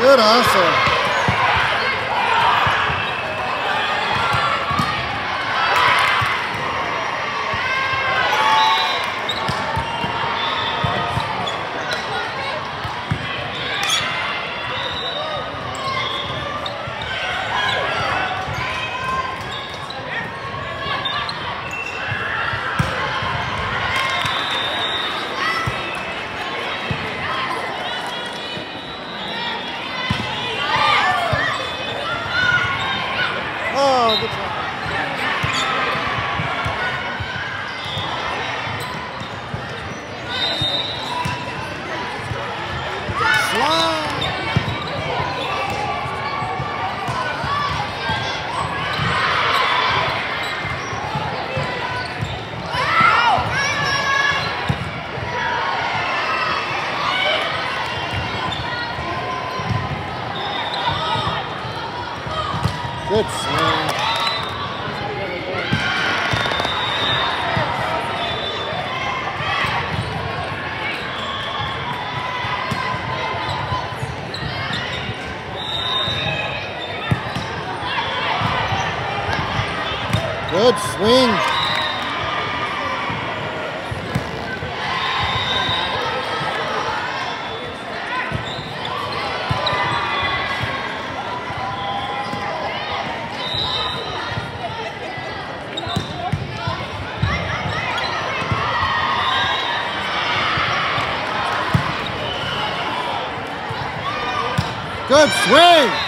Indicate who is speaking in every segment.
Speaker 1: Golaço! Oh, good try. swing. Good swing.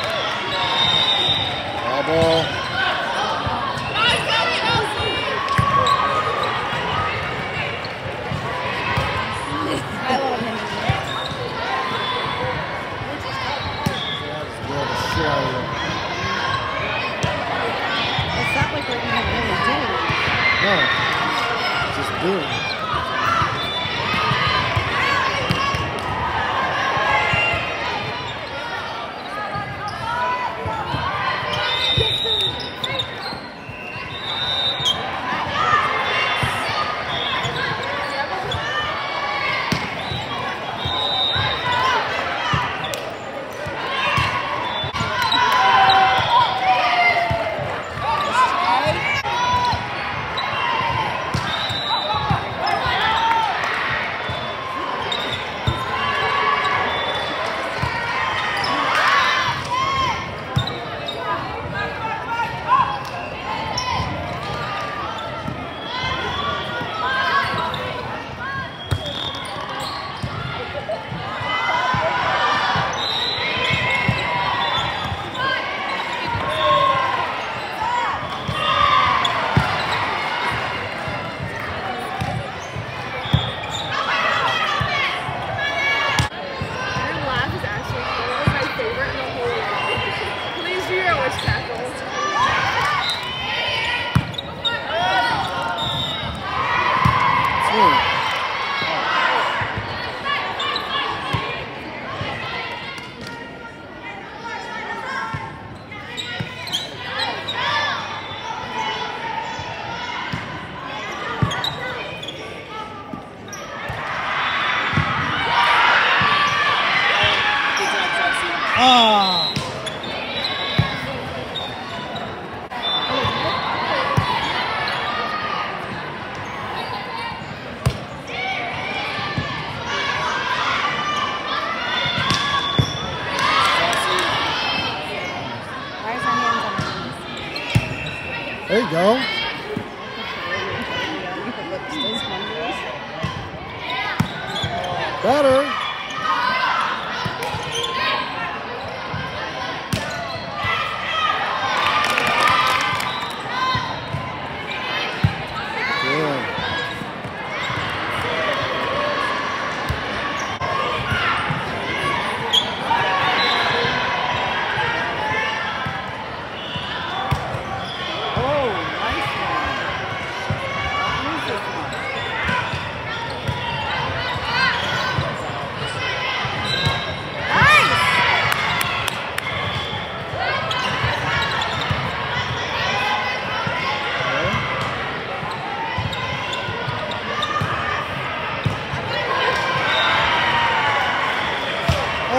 Speaker 1: There you go. Better.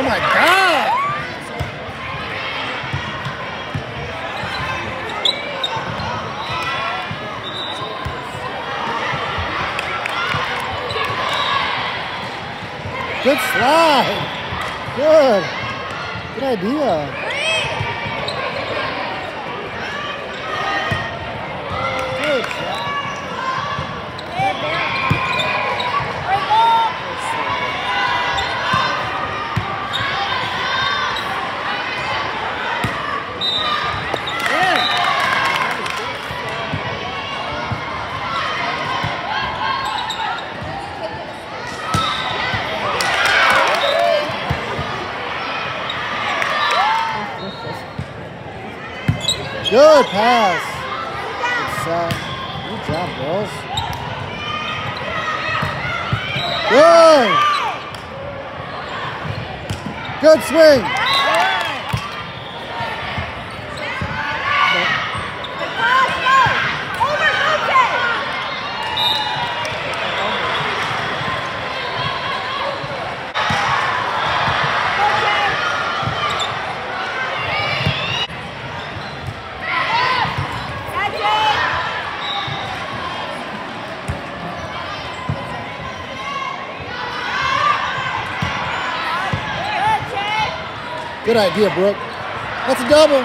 Speaker 2: Oh
Speaker 1: my God! Good slide. Good. Good idea. Good pass. Good job, girls. Good. Good swing. Good idea, Brooke. That's a double.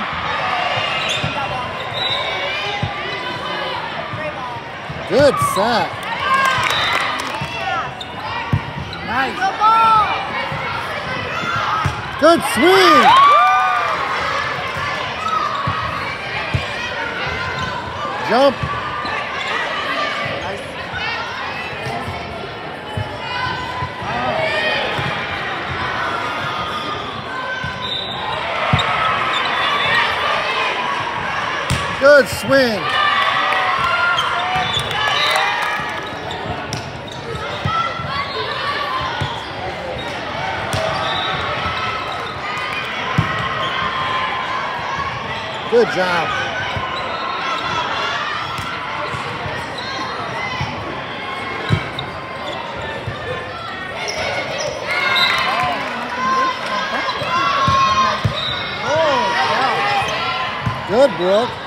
Speaker 1: Good set.
Speaker 2: Nice.
Speaker 1: Good swing. Jump. Good swing. Good job. Oh, good, Brooke.